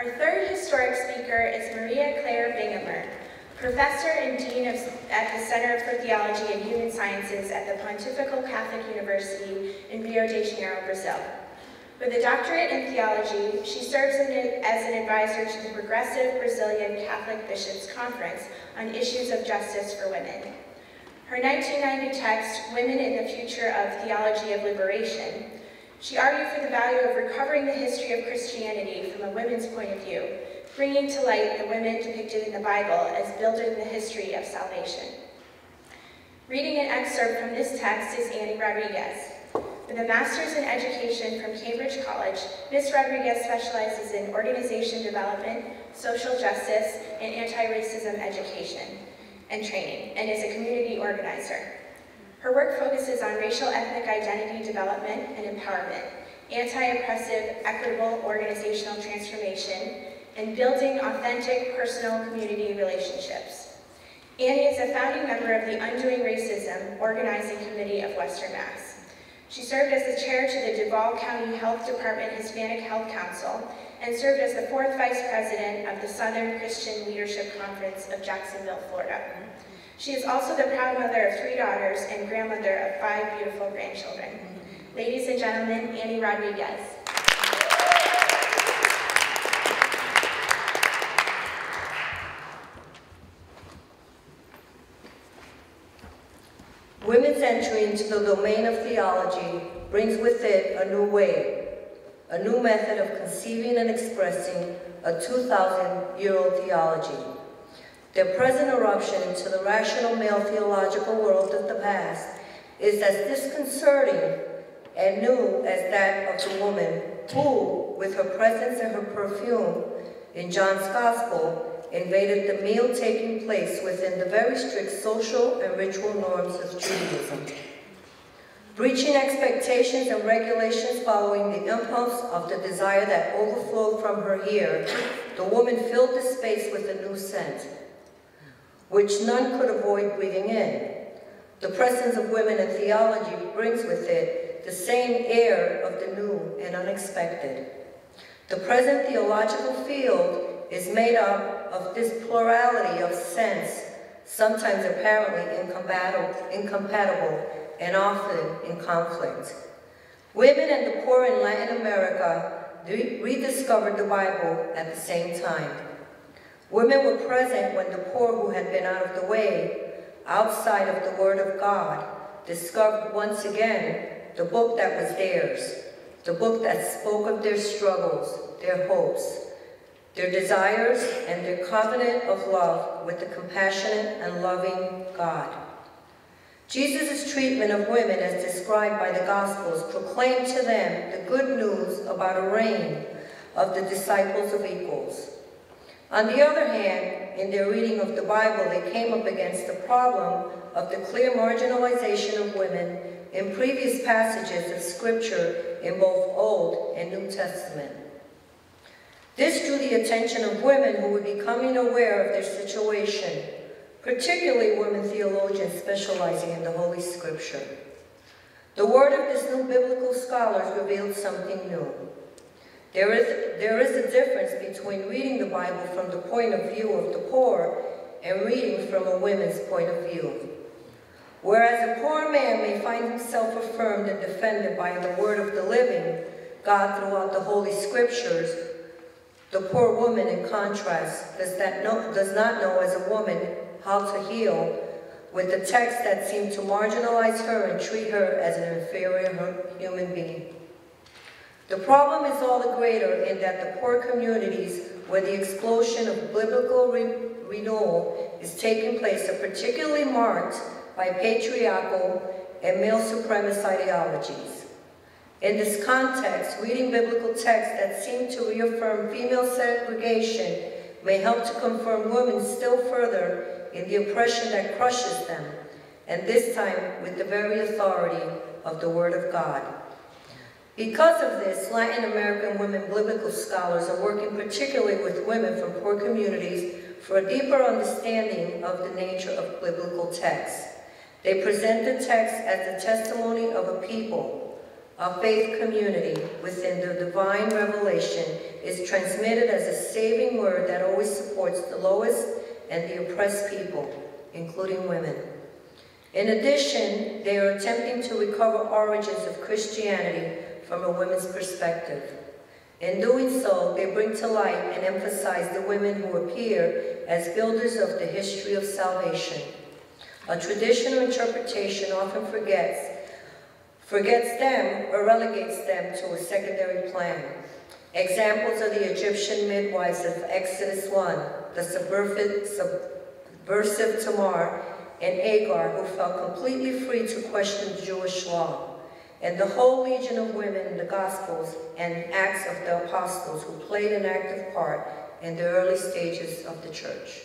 Our third historic speaker is Maria Claire Bingemer, professor and dean of, at the Center for Theology and Human Sciences at the Pontifical Catholic University in Rio de Janeiro, Brazil. With a doctorate in theology, she serves as an advisor to the Progressive Brazilian Catholic Bishops' Conference on issues of justice for women. Her 1990 text, Women in the Future of Theology of Liberation, she argued for the value of recovering the history of Christianity from a women's point of view, bringing to light the women depicted in the Bible as building the history of salvation. Reading an excerpt from this text is Annie Rodriguez. With a master's in education from Cambridge College, Ms. Rodriguez specializes in organization development, social justice, and anti-racism education and training, and is a community organizer. Her work focuses on racial ethnic identity development and empowerment, anti-oppressive, equitable organizational transformation, and building authentic personal community relationships. Annie is a founding member of the Undoing Racism Organizing Committee of Western Mass. She served as the chair to the Duval County Health Department Hispanic Health Council and served as the fourth vice president of the Southern Christian Leadership Conference of Jacksonville, Florida. She is also the proud mother of three daughters and grandmother of five beautiful grandchildren. Ladies and gentlemen, Annie Rodriguez. Women's entry into the domain of theology brings with it a new way, a new method of conceiving and expressing a 2,000-year-old theology. Their present eruption into the rational male theological world of the past is as disconcerting and new as that of the woman who, with her presence and her perfume in John's Gospel, invaded the meal taking place within the very strict social and ritual norms of Judaism. Breaching expectations and regulations following the impulse of the desire that overflowed from her here, the woman filled the space with a new scent, which none could avoid breathing in. The presence of women in theology brings with it the same air of the new and unexpected. The present theological field is made up of this plurality of sense, sometimes apparently incompatible, and often in conflict. Women and the poor in Latin America rediscovered the Bible at the same time. Women were present when the poor who had been out of the way, outside of the Word of God, discovered once again the book that was theirs, the book that spoke of their struggles, their hopes, their desires, and their covenant of love with the compassionate and loving God. Jesus' treatment of women as described by the Gospels proclaimed to them the good news about a reign of the disciples of equals. On the other hand, in their reading of the Bible, they came up against the problem of the clear marginalization of women in previous passages of Scripture in both Old and New Testament. This drew the attention of women who were becoming aware of their situation, particularly women theologians specializing in the Holy Scripture. The word of this new biblical scholars revealed something new. There is, there is a difference between reading the Bible from the point of view of the poor and reading from a woman's point of view. Whereas a poor man may find himself affirmed and defended by the word of the living, God throughout the Holy Scriptures, the poor woman, in contrast, does, that know, does not know as a woman how to heal with the texts that seem to marginalize her and treat her as an inferior human being. The problem is all the greater in that the poor communities where the explosion of biblical re renewal is taking place are particularly marked by patriarchal and male supremacist ideologies. In this context, reading biblical texts that seem to reaffirm female segregation may help to confirm women still further in the oppression that crushes them, and this time with the very authority of the Word of God. Because of this, Latin American women biblical scholars are working particularly with women from poor communities for a deeper understanding of the nature of biblical texts. They present the text as the testimony of a people, Our faith community within the divine revelation is transmitted as a saving word that always supports the lowest and the oppressed people, including women. In addition, they are attempting to recover origins of Christianity from a women's perspective. In doing so, they bring to light and emphasize the women who appear as builders of the history of salvation. A traditional interpretation often forgets forgets them or relegates them to a secondary plan. Examples are the Egyptian midwives of Exodus 1, the subversive, Tamar, and Agar, who felt completely free to question Jewish law, and the whole legion of women in the Gospels and Acts of the Apostles who played an active part in the early stages of the church.